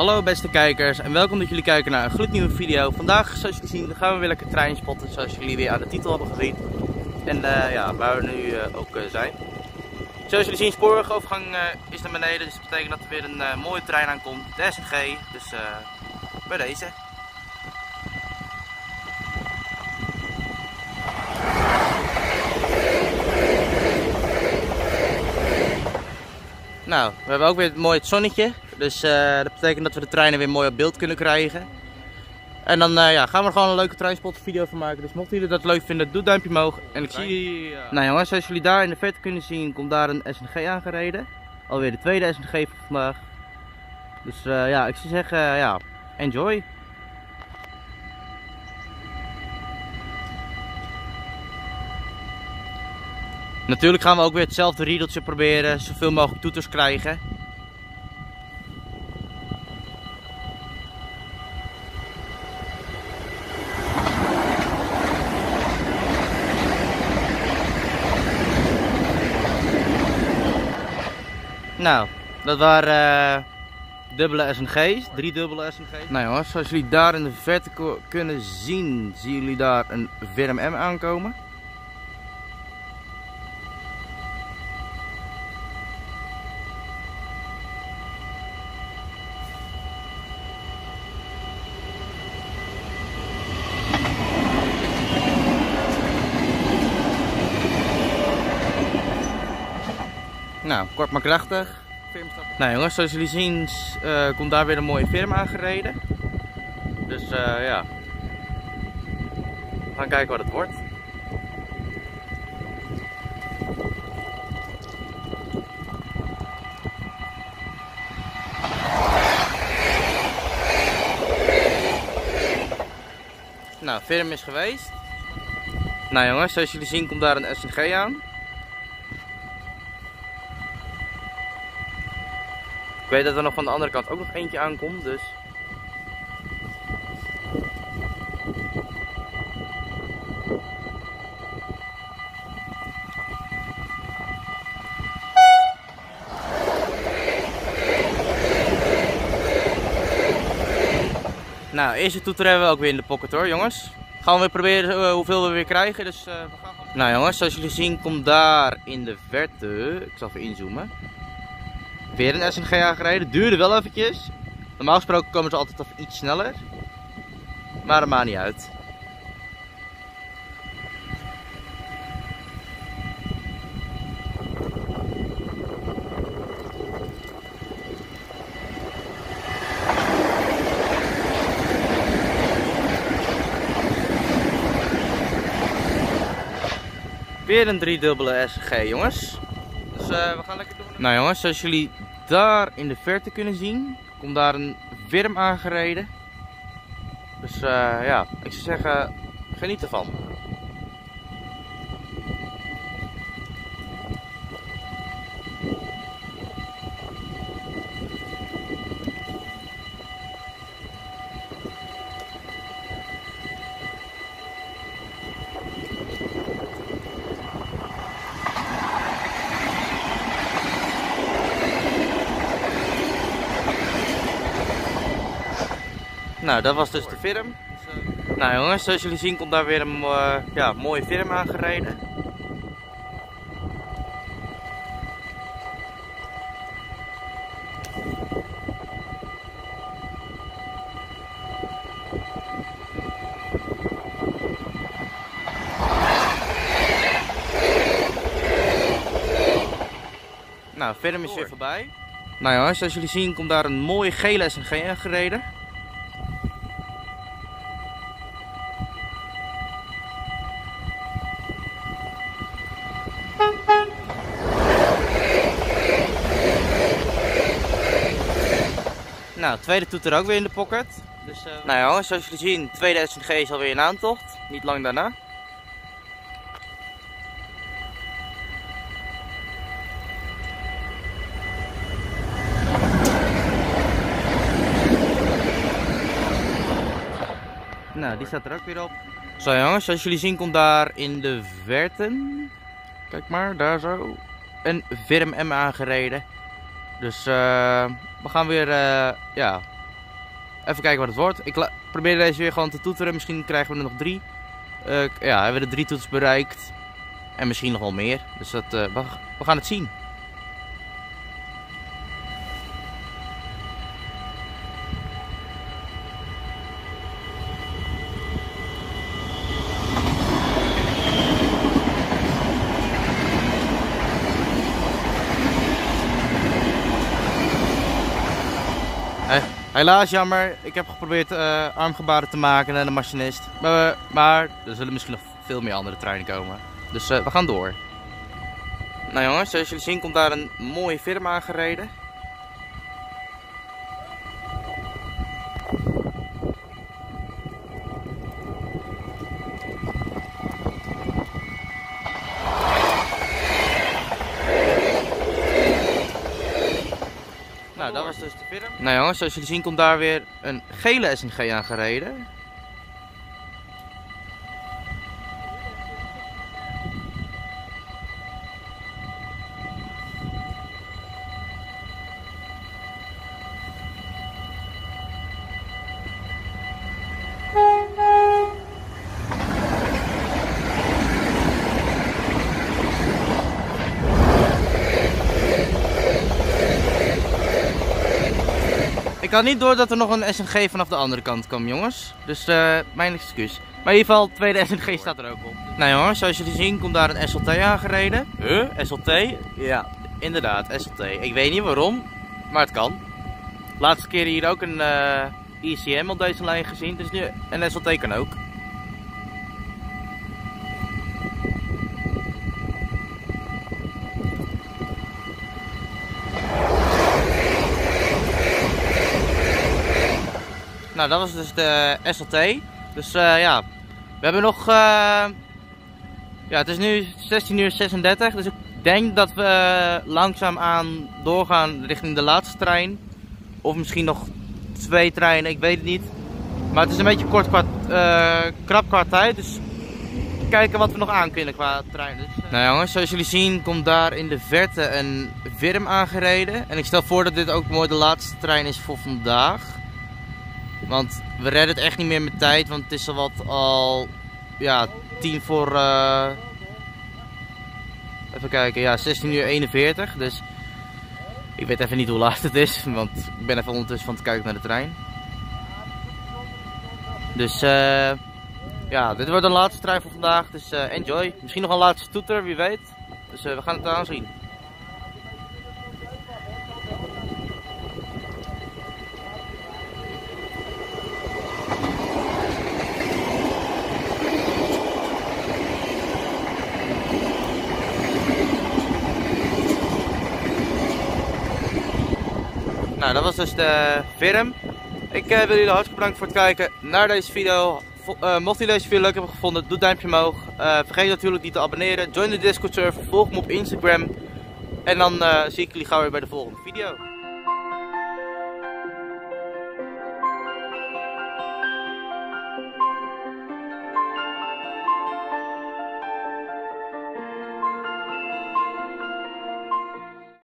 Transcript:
Hallo beste kijkers en welkom dat jullie kijken naar een gloednieuwe video. Vandaag, zoals jullie zien, gaan we weer lekker trein spotten, zoals jullie weer aan de titel hebben gezien. En uh, ja, waar we nu uh, ook uh, zijn. Zoals jullie zien, spoorwegovergang is naar beneden, dus dat betekent dat er weer een mooie trein aankomt, de SNG. Dus bij deze. Nou, we hebben ook weer het zonnetje. Dus uh, dat betekent dat we de treinen weer mooi op beeld kunnen krijgen. En dan uh, ja, gaan we er gewoon een leuke treinspot video van maken. Dus mochten jullie dat leuk vinden, doe duimpje omhoog. En ik zie jullie... Uh... Nou jongens, zoals jullie daar in de verte kunnen zien, komt daar een SNG aangereden. Alweer de tweede SNG van vandaag. Dus ja, ik zou zeggen, ja, enjoy. Natuurlijk gaan we ook weer hetzelfde riedeltje proberen, zoveel mogelijk toeters krijgen. Nou, dat waren uh, dubbele SNG's, drie dubbele SNG's. Nou jongens, zoals jullie daar in de verte kunnen zien, zien jullie daar een VRM aankomen. Nou, kort maar krachtig. Nou jongens, zoals jullie zien uh, komt daar weer een mooie firma aangereden. Dus uh, ja, we gaan kijken wat het wordt. Nou, firm is geweest. Nou jongens, zoals jullie zien komt daar een SNG aan. Weet dat er nog van de andere kant ook nog eentje aankomt, dus... Nou, eerste toeter hebben we ook weer in de pocket hoor, jongens. Gaan we weer proberen uh, hoeveel we weer krijgen. Dus, gaan... Nou jongens, zoals jullie zien komt daar in de verte, ik zal even inzoomen, Weer een SNG aangereden. Duurde wel eventjes. Normaal gesproken komen ze altijd even iets sneller. Maar dat maakt niet uit. Weer een driedubbele SG jongens. Dus uh, we gaan lekker doen. Nou jongens, zoals jullie daar in de verte kunnen zien, komt daar een Wirm aangereden. Dus uh, ja, ik zou zeggen, geniet ervan. Nou, dat was dus de firm. Nou jongens, zoals jullie zien komt daar weer een uh, ja, mooie firm aangereden. Nou, firm is weer voorbij. Nou jongens, zoals jullie zien komt daar een mooie gele SNG aangereden. Nou, tweede toeter ook weer in de pocket. Dus, uh... Nou jongens, zoals jullie zien, tweede SNG is alweer in aantocht. Niet lang daarna. Nou, die staat er ook weer op. Zo jongens, zoals jullie zien komt daar in de verten, kijk maar, daar zo, een Virm M aangereden. Dus uh, we gaan weer uh, ja, even kijken wat het wordt. Ik probeer deze weer gewoon te toeteren. Misschien krijgen we er nog drie. Uh, ja, hebben we de drie toets bereikt. En misschien nog wel meer. Dus dat, we, we gaan het zien. Helaas jammer, ik heb geprobeerd uh, armgebaren te maken naar de machinist. Maar, maar, er zullen misschien nog veel meer andere treinen komen. Dus uh, we gaan door. Nou jongens, zoals jullie zien komt daar een mooie firma aangereden. Nou, dat was dus de film. Nou jongens, zoals jullie zien komt daar weer een gele SNG aangereden. Ik had niet door dat er nog een SNG vanaf de andere kant kwam, jongens. Dus uh, mijn excuus. Maar in ieder geval, tweede SNG staat er ook op. Nou jongens, zoals jullie zien komt daar een SLT aangereden. Huh? SLT? Ja, inderdaad, SLT. Ik weet niet waarom, maar het kan. Laatste keer hier ook een uh, eh, ICM op deze lijn gezien. Dus nu een SLT kan ook. Nou, dat was dus de SLT. Dus uh, ja, we hebben nog... Uh, ja, het is nu 16 uur 36. Dus ik denk dat we uh, langzaam aan doorgaan richting de laatste trein. Of misschien nog twee treinen, ik weet het niet. Maar het is een beetje kort qua, krap qua tijd. Dus kijken wat we nog aan kunnen qua trein. Dus, nou jongens, zoals jullie zien komt daar in de verte een Virm aangereden. En ik stel voor dat dit ook mooi de laatste trein is voor vandaag. Want we redden het echt niet meer met tijd, want het is al wat al ja, tien voor. Uh, even kijken, ja, 16 uur 41. Dus ik weet even niet hoe laat het is, want ik ben even ondertussen van het kijken naar de trein. Dus uh, ja, dit wordt de laatste trein voor vandaag, dus uh, enjoy. Misschien nog een laatste toeter, wie weet. Dus we gaan het aanzien. Nou, dat was dus de film. Ik uh, wil jullie hartelijk bedanken voor het kijken naar deze video. Uh, mocht jullie deze video leuk hebben gevonden, doe duimpje omhoog. Uh, vergeet natuurlijk niet te abonneren. Join de Discord server, volg me op Instagram. En dan zie ik jullie gauw weer bij de volgende video.